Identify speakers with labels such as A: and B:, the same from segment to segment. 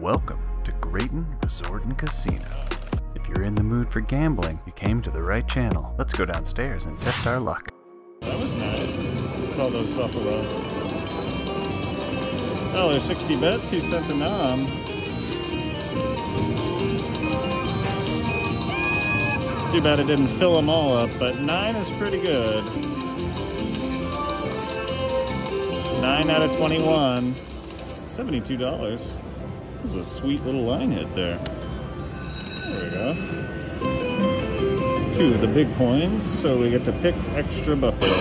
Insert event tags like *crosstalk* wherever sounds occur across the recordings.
A: Welcome to Graton Resort and Casino. If you're in the mood for gambling, you came to the right channel. Let's go downstairs and test our luck.
B: That was nice. Look all those buffalo. Oh, they're 60 bet, 2 cent a nom. It's too bad it didn't fill them all up, but 9 is pretty good. 9 out of 21. $72. This is a sweet little line hit there. There we go. Two of the big coins, so we get to pick extra buffalo.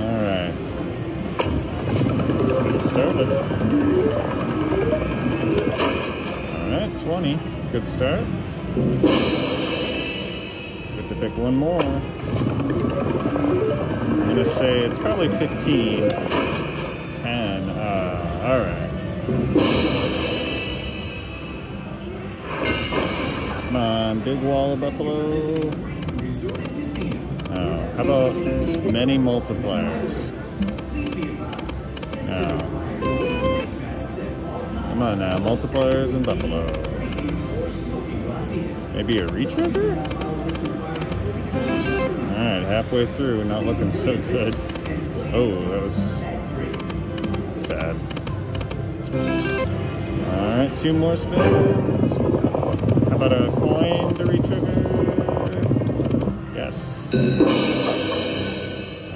B: Alright. Let's get started. Alright, 20. Good start. Get to pick one more. I'm gonna say it's probably 15. 10. Alright. Come on, big wall of buffalo. Oh, how about many multipliers? No. Come on now, multipliers and buffalo. Maybe a retrigger? Alright, halfway through, not looking so good. Oh, that was sad. Alright, two more spins. How about a coin to retrigger? Yes.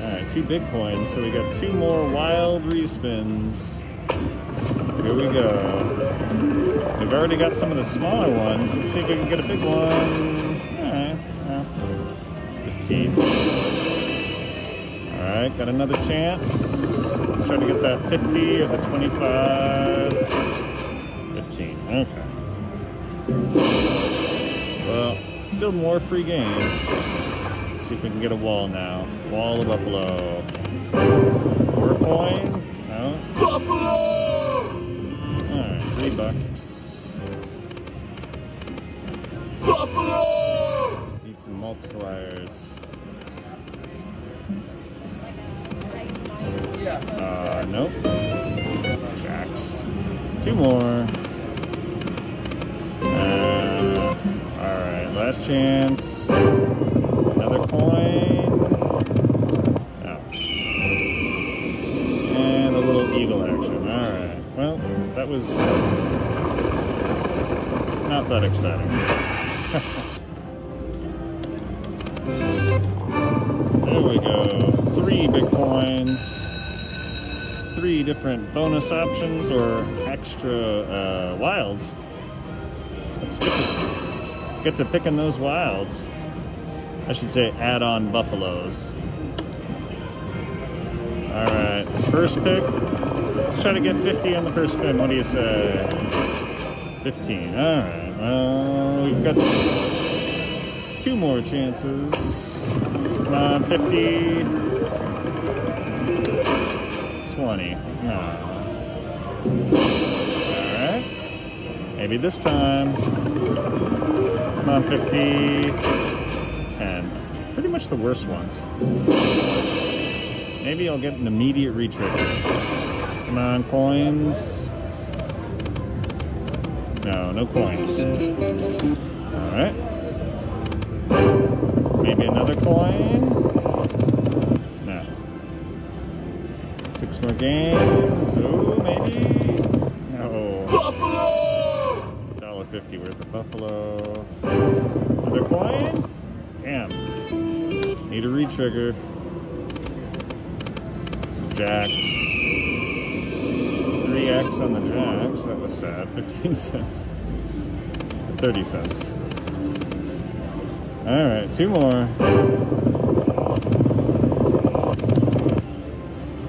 B: Alright, two big coins, so we got two more wild respins. Here we go. We've already got some of the smaller ones. Let's see if we can get a big one. Alright, well, 15. Alright, got another chance. Let's try to get that 50 or the 25. 15, okay. Well, still more free games. Let's see if we can get a wall now. Wall of Buffalo. More coin? No? Buffalo! Alright, three bucks. Buffalo! Need some multipliers. Uh, nope. Jacks. Two more. Uh, alright, last chance. Another coin. Oh. And a little eagle action. Alright. Well, that was it's not that exciting. *laughs* there we go. Three big coins three different bonus options or extra uh, wilds. Let's get to let's get to picking those wilds. I should say add-on buffaloes. All right, first pick. Let's try to get 50 on the first spin. What do you say? 15. All right. Well, we've got two more chances. Come on, 50. 20. No. Alright. Maybe this time. Come on, 50. 10. Pretty much the worst ones. Maybe I'll get an immediate retrigger. Come on, coins. No, no coins. Alright. Maybe another coin. Six more games. so maybe. No. Buffalo! Dollar fifty worth of buffalo. Another coin? Damn. Need a retrigger. Some jacks. 3x on the jacks. That was sad. *laughs* 15 cents. 30 cents. Alright, two more.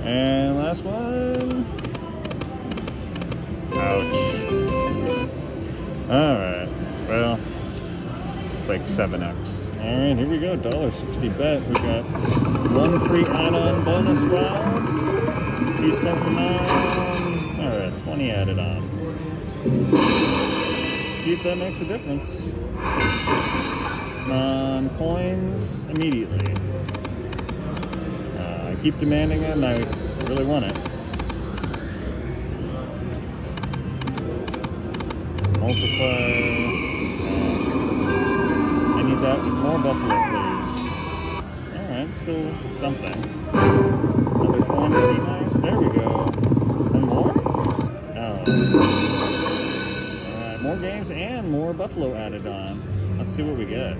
B: And last one. Ouch. Alright. Well, it's like 7x. Alright, here we go. $1.60 bet. We got one free add-on bonus wilds. Two cents a nom. Alright, 20 added on. See if that makes a difference. On coins immediately keep demanding it, and I really want it. Multiply. I need that with more buffalo, please. Alright, still something. Another coin would be nice. There we go. And more? Oh. Alright, more games and more buffalo added on. Let's see what we get.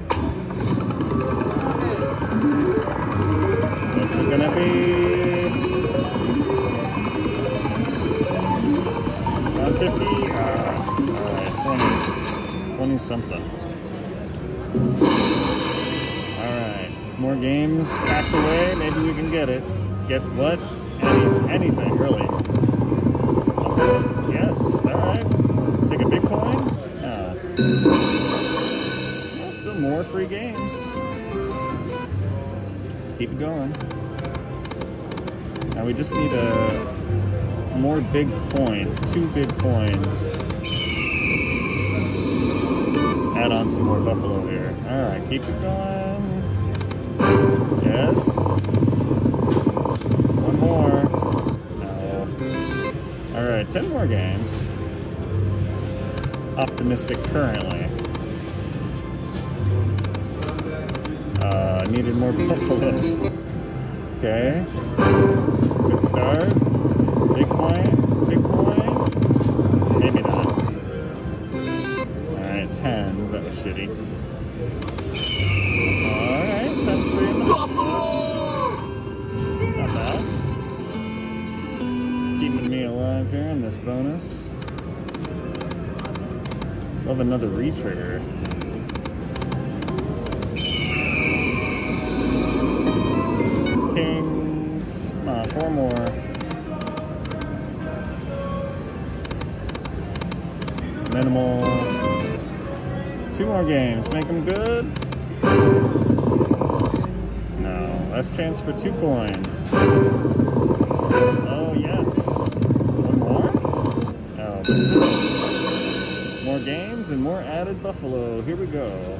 B: What's it gonna be? 150? Uh, Alright, 20. 20 something. Alright, more games packed away. Maybe we can get it. Get what? Any, anything, really. Okay, yes, alright. Take a big coin? More free games. Let's keep it going. Now we just need a more big coins, two big coins. Add on some more buffalo here. Alright, keep it going. Yes. One more. Uh, no. Alright, 10 more games. Optimistic currently. Needed more buffalo. Okay. Good start. Big coin? Big coin? Maybe not. Alright, tens. That was shitty. Alright, in the Not bad. Keeping me alive here in this bonus. Love another retrigger. Four more. Minimal. Two more games. Make them good. No. Last chance for two coins. Oh, yes. One more? Oh, this is more games and more added buffalo. Here we go.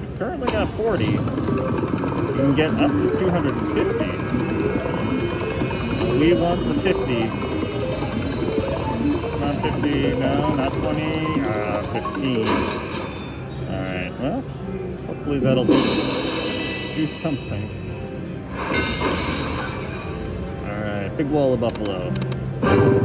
B: We've currently got 40. We can get up to 250. We want the 50. Not 50, no, not 20, uh, 15. Alright, well, hopefully that'll do, do something. Alright, big wall of buffalo.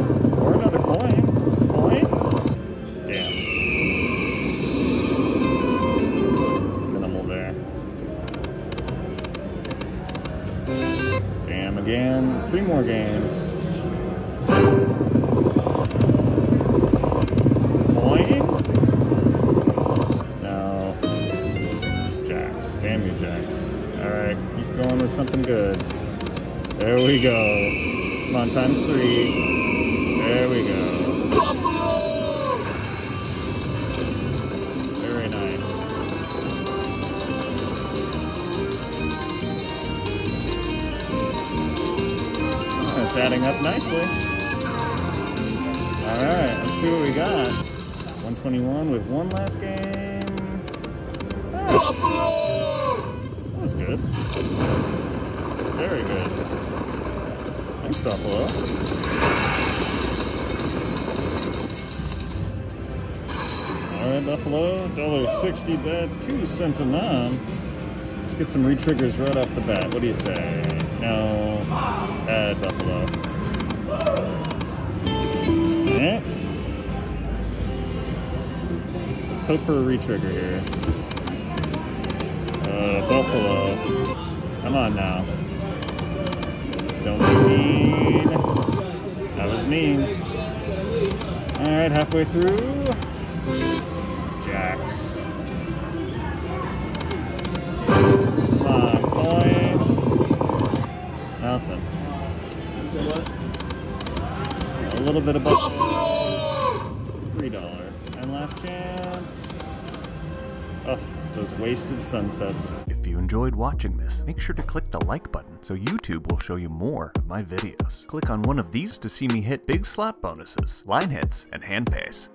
B: Something good. There we go. Come on, times three. There we go. Very nice. That's adding up nicely. Alright, let's see what we got. 121 with one last game. Ah, Very good. Thanks, Buffalo. Alright, Buffalo. $1.60 dead, 2 cent a nom. Let's get some re-triggers right off the bat. What do you say? No. Add Buffalo. Eh? Let's hope for a re-trigger here. Uh, Buffalo. Come on now. Don't be mean. That was mean. Alright, halfway through. Jacks. Come on, coin. Nothing. A little bit above three dollars. And last chance. Oh, those wasted sunsets.
A: If you enjoyed watching this, make sure to click the like button so YouTube will show you more of my videos. Click on one of these to see me hit big slot bonuses, line hits, and hand pays.